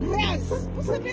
Yes! Você me